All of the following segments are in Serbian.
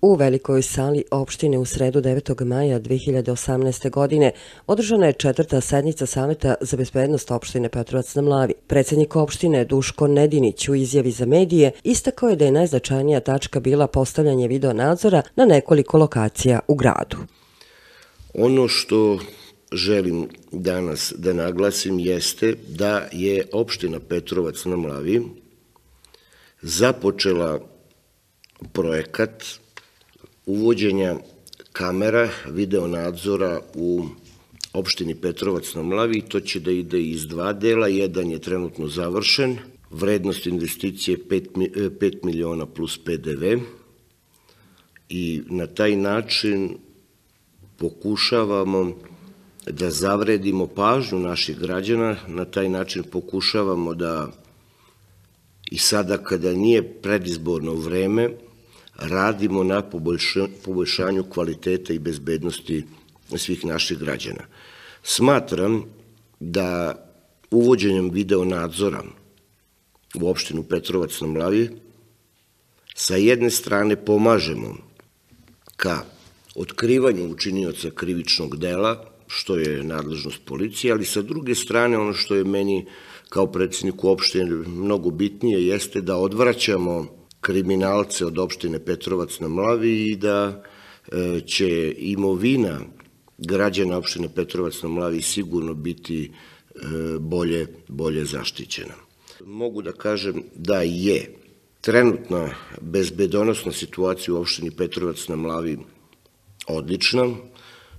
U velikoj sali opštine u sredu 9. maja 2018. godine održana je četvrta sednica Saveta za bezbednost opštine Petrovac na Mlavi. Predsednik opštine Duško Nedinić u izjavi za medije istakao je da je najznačajnija tačka bila postavljanje videonadzora na nekoliko lokacija u gradu. Ono što želim danas da naglasim jeste da je opština Petrovac na Mlavi započela projekat uvođenja kamera video nadzora u opštini Petrovac na Mlavi i to će da ide iz dva dela. Jedan je trenutno završen, vrednost investicije 5, 5 miliona plus PDV i na taj način pokušavamo da zavredimo pažnju naših građana, na taj način pokušavamo da i sada kada nije predizborno vreme, radimo na poboljšanju kvaliteta i bezbednosti svih naših građana. Smatram da uvođenjem video nadzora u opštinu Petrovac na Mlavi sa jedne strane pomažemo ka otkrivanju učinioca krivičnog dela, što je nadležnost policije, ali sa druge strane ono što je meni kao predsjedniku opštine mnogo bitnije jeste da odvraćamo kriminalce od opštine Petrovac na Mlavi i da e, će imovina građana opštine Petrovac na Mlavi sigurno biti e, bolje, bolje zaštićena. Mogu da kažem da je trenutna bezbedonosna situacija u opštini Petrovac na Mlavi odlična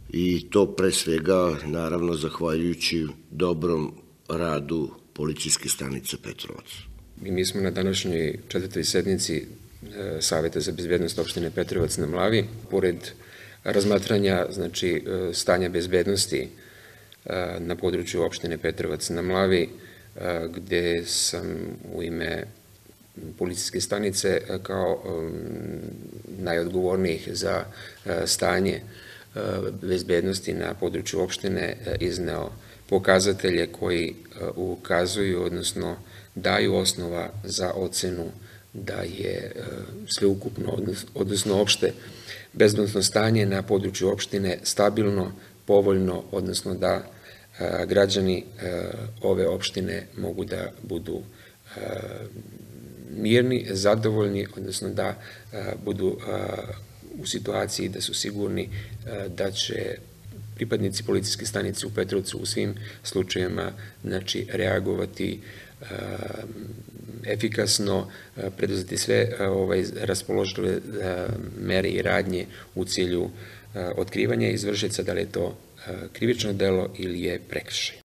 i to pre svega naravno zahvaljujući dobrom radu policijske stanice Petrovac. I mi smo na današnjoj četvrtoj sednici e, Saveta za bezbednost opštine Petrovac na Mlavi, pored razmatranja znači, e, stanja bezbednosti e, na području opštine Petrovac na Mlavi, gde sam u ime policijske stanice kao najodgovornijih za stanje bezbednosti na području opštine izneo pokazatelje koji ukazuju, odnosno daju osnova za ocenu da je e, sveukupno, odnosno opšte bezbednostno stanje na području opštine stabilno, povoljno, odnosno da e, građani e, ove opštine mogu da budu mirni, zadovoljni, odnosno da budu u situaciji da su sigurni da će pripadnici policijske stanice u Petrovcu u svim slučajima znači, reagovati efikasno preduzeti sve ovaj, raspoložive mere i radnje u cilju otkrivanja izvršica, da li je to krivično delo ili je prekršaj.